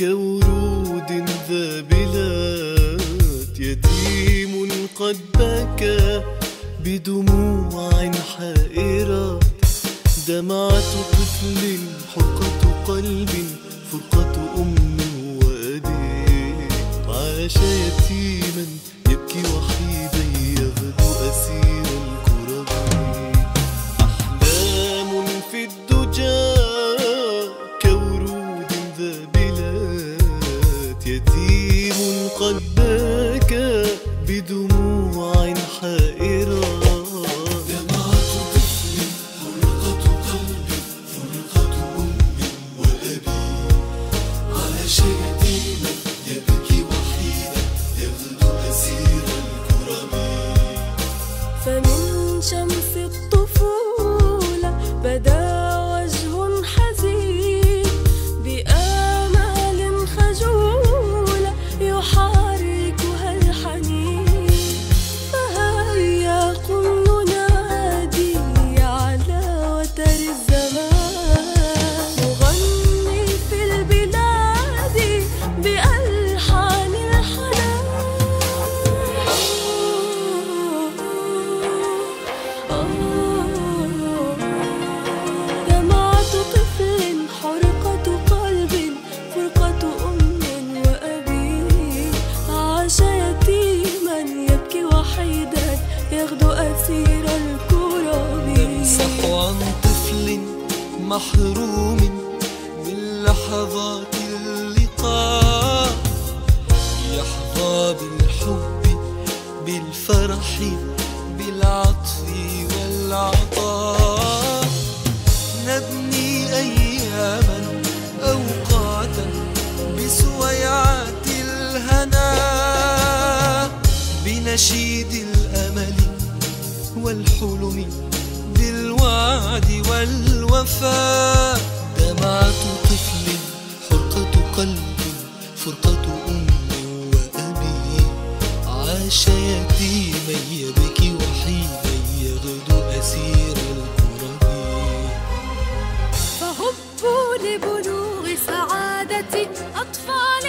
كورود ذابلات يتيم قد بكى بدموع حائرة. دمعة طفل حرقة قلب فرقة أم وأبي. عاش يتيما محروم من لحظات اللقاء يحظى بالحب بالفرح بالعطف والعطاء. نبني أياما أوقاتا بسويعات الهنا بنشيد الأمل والحلم بالوعد وفاء. دمعة طفل حرقة قلب فرقة أم وأبي. عاش يتيما يبكي وحيدا يغدو أسير الكرب فهبوا لبلوغ سعادة أطفال